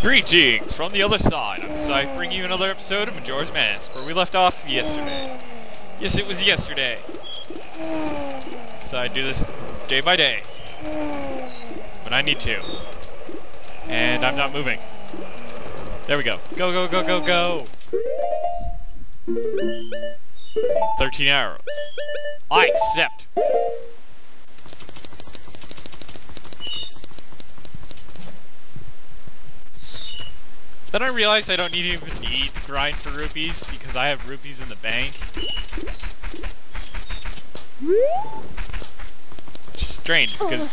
Greetings from the other side. I'm Syfe bringing you another episode of Majora's Mask, where we left off yesterday. Yes, it was yesterday. So I do this day by day. When I need to. And I'm not moving. There we go. Go, go, go, go, go! 13 arrows. I accept! Then I realized I don't need, even need to grind for rupees because I have rupees in the bank. Which is strange because...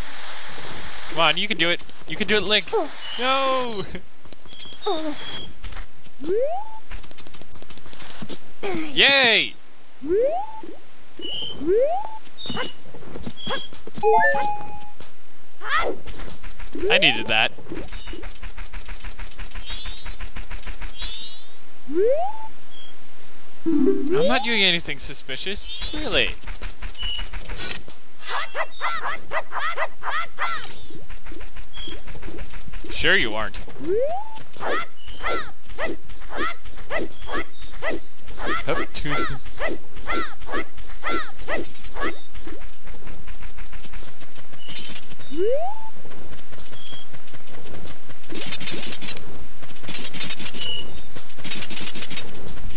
Come on, you can do it. You can do it, Link. No! Yay! I needed that. I'm not doing anything suspicious. Really. Sure you aren't.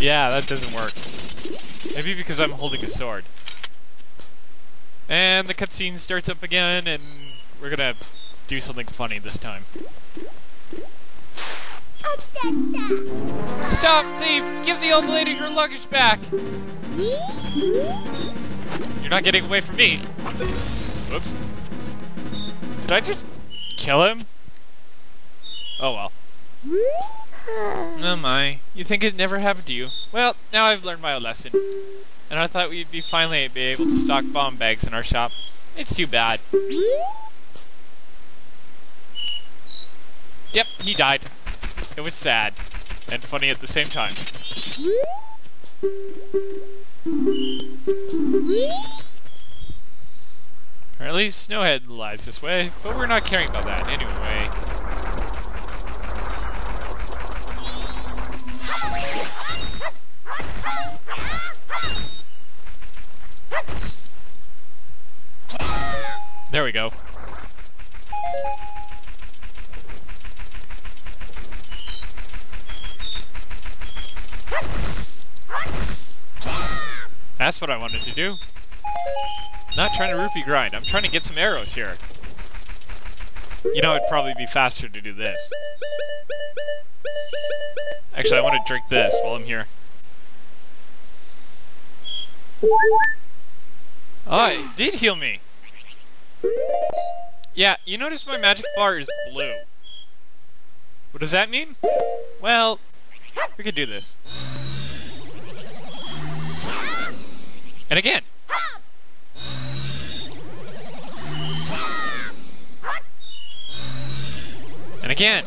Yeah, that doesn't work. Maybe because I'm holding a sword. And the cutscene starts up again, and we're gonna do something funny this time. Stop, thief! Give the old lady her luggage back! You're not getting away from me! Whoops. Did I just kill him? Oh well. Oh my. You think it never happened to you? Well, now I've learned my lesson. And I thought we'd be finally be able to stock bomb bags in our shop. It's too bad. Yep, he died. It was sad. And funny at the same time. Or at least Snowhead lies this way, but we're not caring about that anyway. There we go. That's what I wanted to do. Not trying to rupee grind. I'm trying to get some arrows here. You know, it'd probably be faster to do this. Actually, I want to drink this while I'm here. Oh, it did heal me. Yeah, you notice my magic bar is blue. What does that mean? Well, we could do this. And again. And again.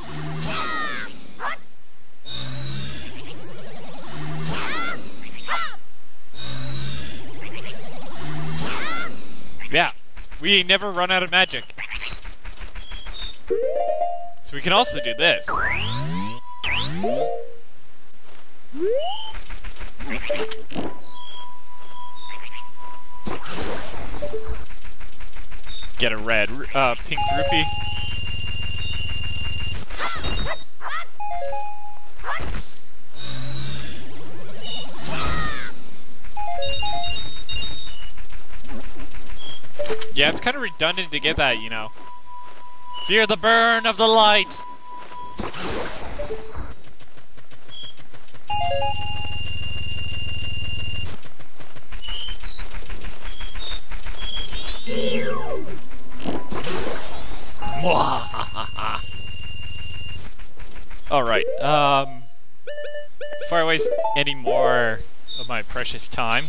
Yeah, we never run out of magic. So we can also do this. Get a red, uh, pink rupee. Yeah, it's kind of redundant to get that, you know. Fear the burn of the light! Alright, um... Before I waste any more of my precious time...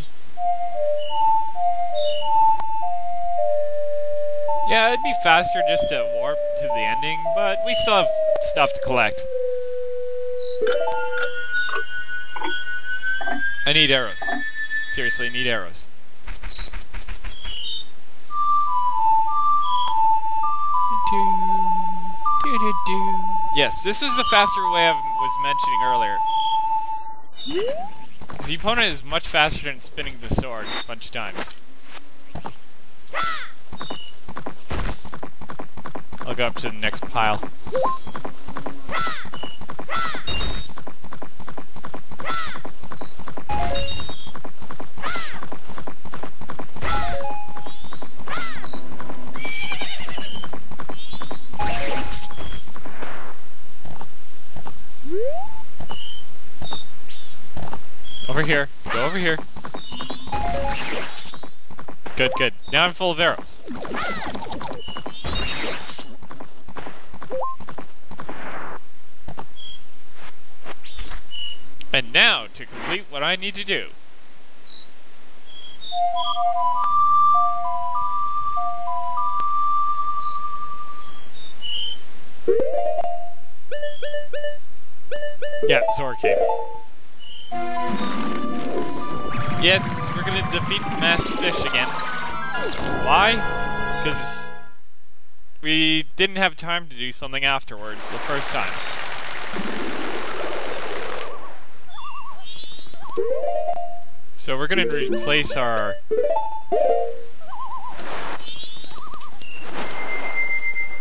Yeah, it'd be faster just to warp to the ending, but we still have stuff to collect. I need arrows. Seriously, I need arrows. Yes, this was the faster way I was mentioning earlier. Opponent is much faster than spinning the sword a bunch of times. I'll go up to the next pile. Over here. Go over here. Good, good. Now I'm full of arrows. And now, to complete what I need to do. Yeah, Zora came. Yes, we're gonna defeat Mass fish again. Why? Because we didn't have time to do something afterward the first time. So we're gonna replace our...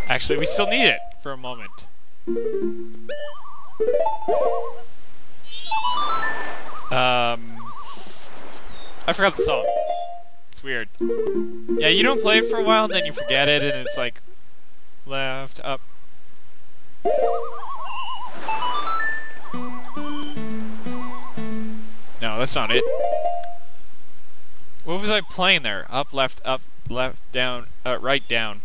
Actually, we still need it for a moment. Um, I forgot the song. It's weird. Yeah, you don't play it for a while, and then you forget it, and it's like left, up. That's not it. What was I playing there? Up, left, up, left, down, uh, right, down.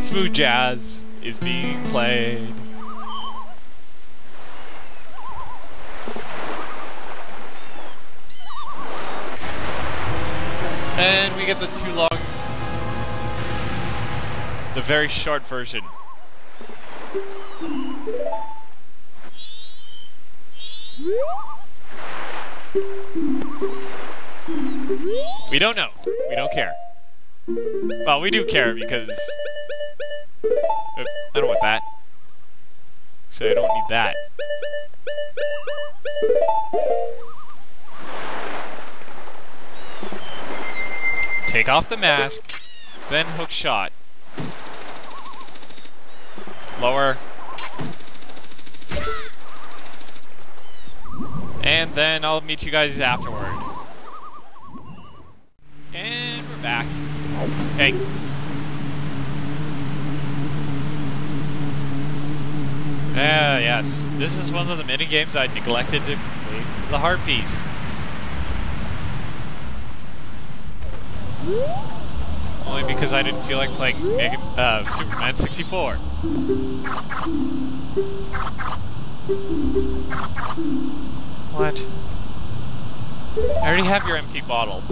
Smooth jazz is being played. And we get the too long, the very short version. We don't know. We don't care. Well, we do care because uh, I don't want that. So I don't need that. Take off the mask, then hook shot. Lower. And then I'll meet you guys afterward. And we're back. Hey. Ah, uh, yes. This is one of the mini games I neglected to complete for the heart piece. Only because I didn't feel like playing Mega, uh, Superman 64. What? I already have your empty bottle.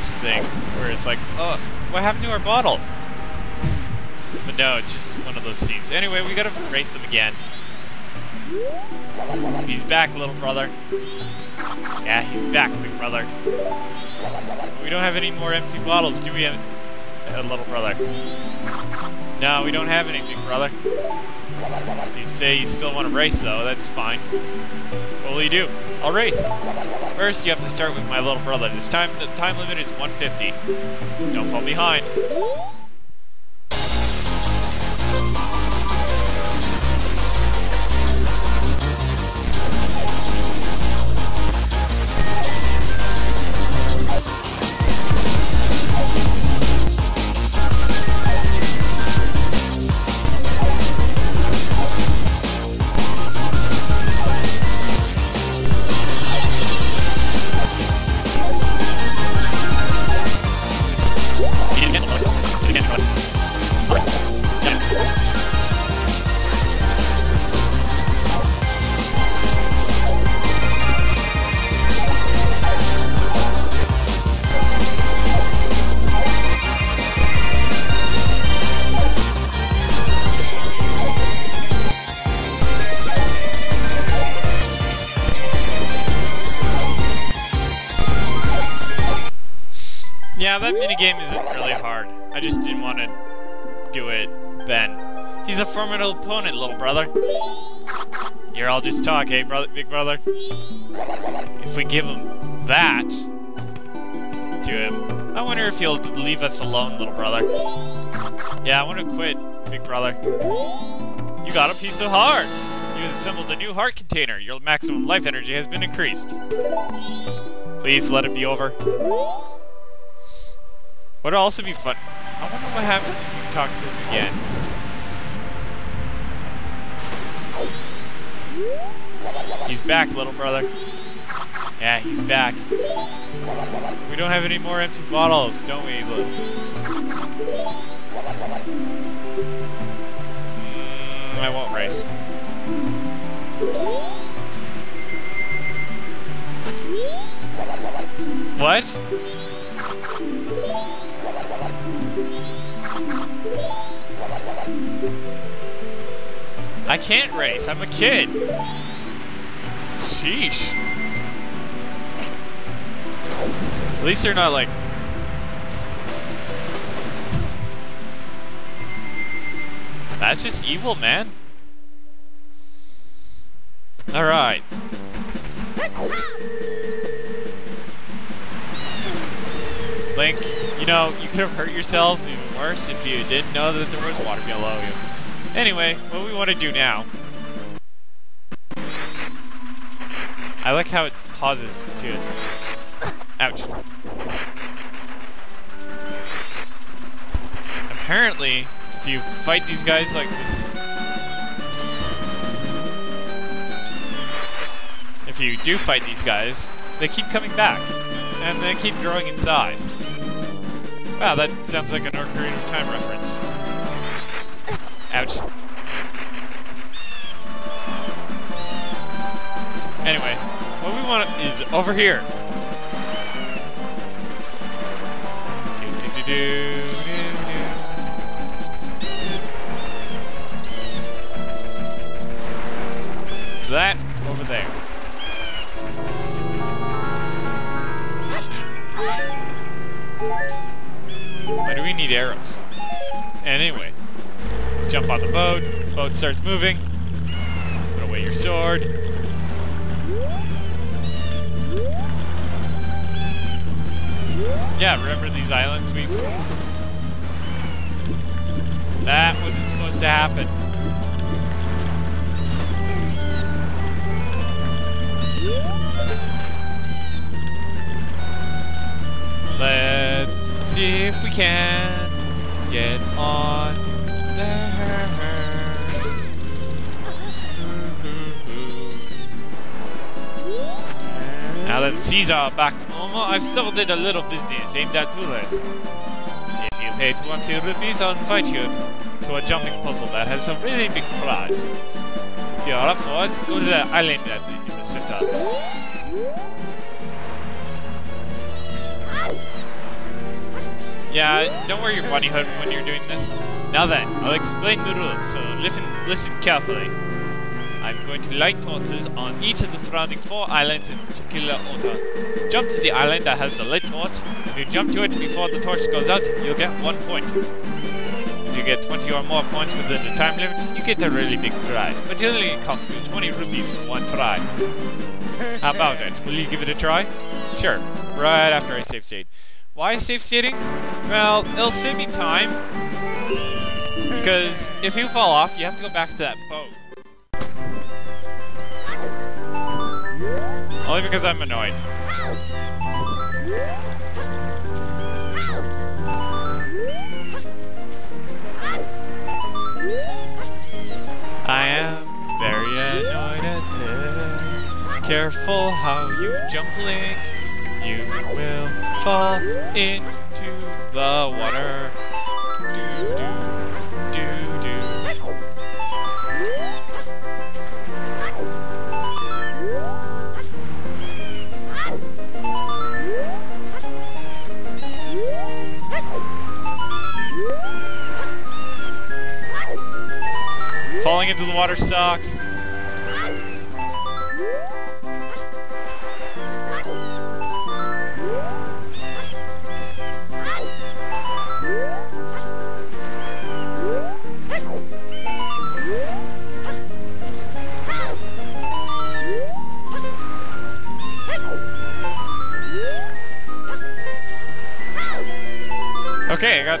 Paradox thing where it's like, oh, what happened to our bottle? But no, it's just one of those scenes. Anyway, we gotta race him again. He's back, little brother. Yeah, he's back, big brother. We don't have any more empty bottles, do we, uh, little brother? No, we don't have any, big brother. If you say you still want to race, though, that's fine. What will you do? I'll race. First, you have to start with my little brother. This time, the time limit is 150. Don't fall behind. Yeah, that minigame isn't really hard. I just didn't want to do it then. He's a formidable opponent, little brother. You're all just talk, eh, brother, big brother? If we give him that to him, I wonder if he'll leave us alone, little brother. Yeah, I want to quit, big brother. You got a piece of heart! You assembled a new heart container. Your maximum life energy has been increased. Please let it be over. Would also be fun. I wonder what happens if you talk to him again. He's back, little brother. Yeah, he's back. We don't have any more empty bottles, don't we, Look. Mm, I won't race. What? I can't race. I'm a kid. Sheesh. At least they're not like... That's just evil, man. Alright. Link, you know, you could have hurt yourself even worse if you didn't know that there was water below you. Anyway, what we want to do now... I like how it pauses to. Ouch. Apparently, if you fight these guys like this... If you do fight these guys, they keep coming back. And they keep growing in size. Wow, that sounds like an Ocarina of Time reference. Ouch. Anyway, what we want is over here. Do, do, do, that over there. We need arrows? Anyway, jump on the boat, boat starts moving, put away your sword. Yeah, remember these islands we... That wasn't supposed to happen. See if we can get on there. Now that are back to normal, I've did a little business aimed at tourists. If you pay 20 rupees, I'll invite you to a jumping puzzle that has a really big prize. If you're up for it, go to the island in the center. Yeah, don't wear your bunny hood when you're doing this. Now then, I'll explain the rules, so listen, listen carefully. I'm going to light torches on each of the surrounding four islands in particular order. Jump to the island that has the lit torch. If you jump to it before the torch goes out, you'll get one point. If you get 20 or more points within the time limit, you get a really big prize, but it only costs you 20 rupees for one try. How about it? Will you give it a try? Sure, right after I save state. Why save stating? Well, it'll save me time. Because if you fall off, you have to go back to that boat. Only because I'm annoyed. I am very annoyed at this. Careful how you jump, Link. You will fall into the water. Do do do do. Falling into the water sucks.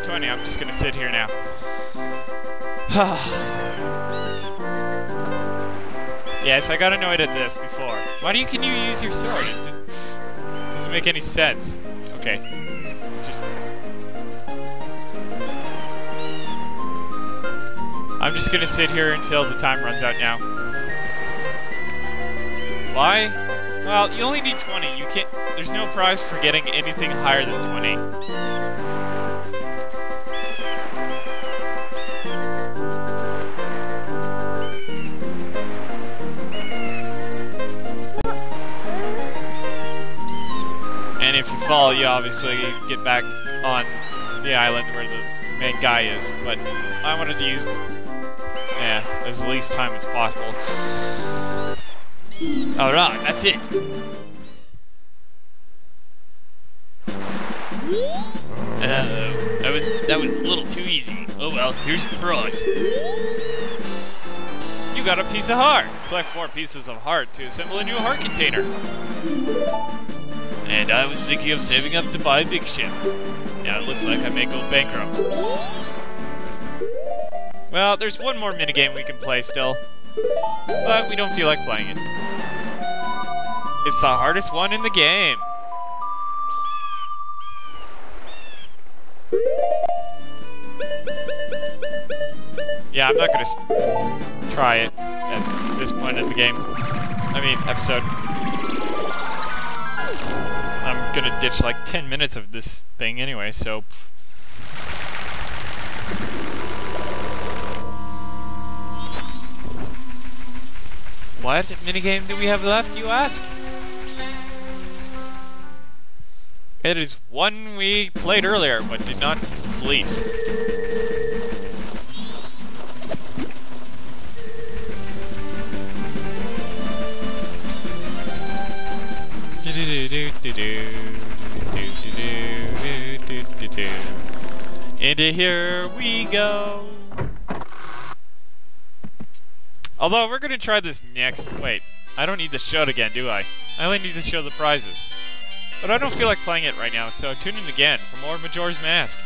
Okay, I got 20. I'm just gonna sit here now. yes, I got annoyed at this before. Why do you can you use your sword? It just doesn't make any sense. Okay, just. I'm just gonna sit here until the time runs out now. Why? Well, you only need 20. You can't. There's no prize for getting anything higher than 20. You you obviously get back on the island where the main guy is. But I wanted to use, yeah, as least time as possible. Alright, that's it. Uh, that was that was a little too easy. Oh well, here's your prize. You got a piece of heart. Collect four pieces of heart to assemble a new heart container. And I was thinking of saving up to buy a big ship. Now it looks like I may go bankrupt. Well, there's one more minigame we can play still. But we don't feel like playing it. It's the hardest one in the game. Yeah, I'm not gonna try it at this point in the game. I mean, episode. Gonna ditch like 10 minutes of this thing anyway, so... What minigame do we have left, you ask? It is one we played earlier, but did not complete. Into here we go. Although we're gonna try this next. Wait, I don't need to show it again, do I? I only need to show the prizes. But I don't feel like playing it right now, so tune in again for more Majora's Mask.